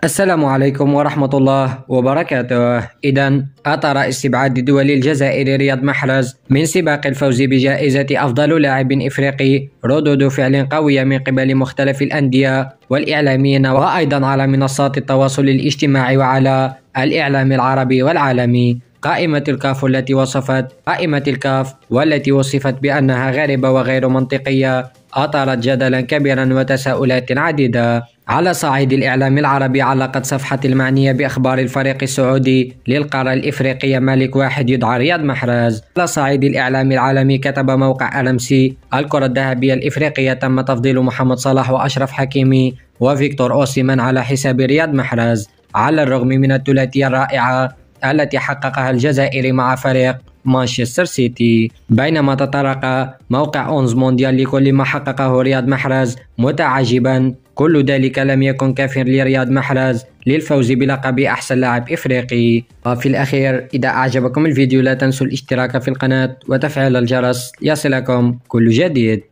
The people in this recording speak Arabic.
السلام عليكم ورحمة الله وبركاته. إذا أثر استبعاد دول الجزائر رياض محرز من سباق الفوز بجائزة أفضل لاعب إفريقي ردود فعل قوية من قبل مختلف الأندية والإعلاميين وأيضا على منصات التواصل الاجتماعي وعلى الإعلام العربي والعالمي. قائمة الكاف التي وصفت قائمة الكاف والتي وصفت بأنها غريبة وغير منطقية. أثارت جدلا كبيرا وتساؤلات عديدة. على صعيد الإعلام العربي علقت صفحة المعنية بأخبار الفريق السعودي للقارة الإفريقية مالك واحد يدعى رياض محرز على صعيد الإعلام العالمي كتب موقع ألمسي الكرة الذهبية الإفريقية تم تفضيل محمد صلاح وأشرف حكيمي وفيكتور أوسيمان على حساب رياض محرز على الرغم من الثلاثية الرائعة التي حققها الجزائر مع فريق مانشستر سيتي. بينما تطرق موقع أونز مونديال لكل ما حققه رياض محرز متعجبا. كل ذلك لم يكن كافيا لرياض محرز للفوز بلقب أحسن لاعب إفريقي. وفي الأخير إذا أعجبكم الفيديو لا تنسوا الاشتراك في القناة وتفعيل الجرس. ليصلكم كل جديد.